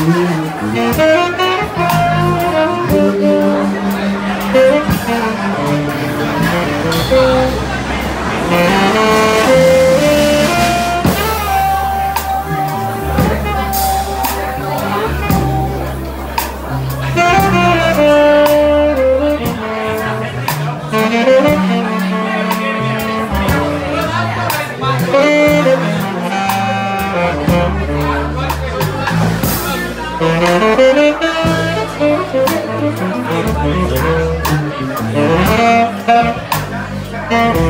Yeah. Thank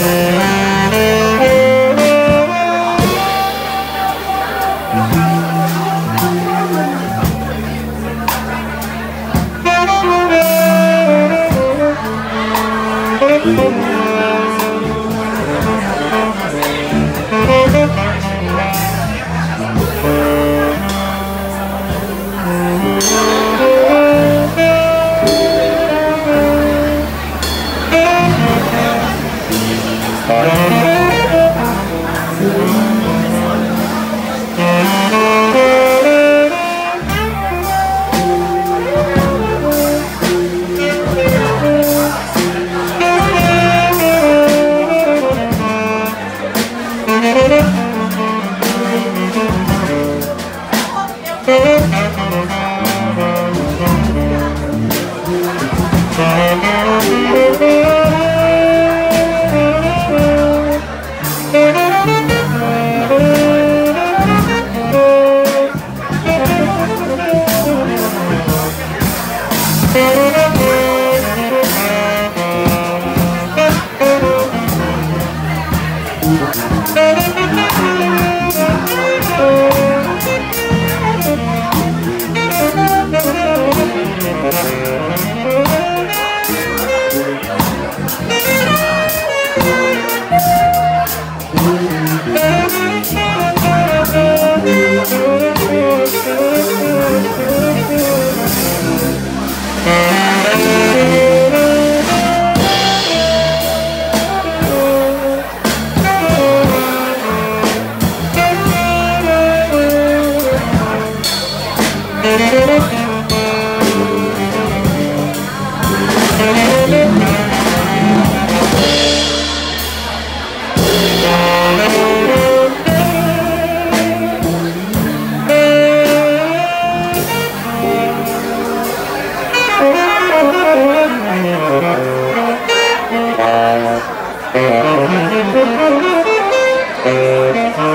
Yeah. Thank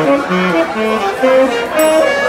Thank you.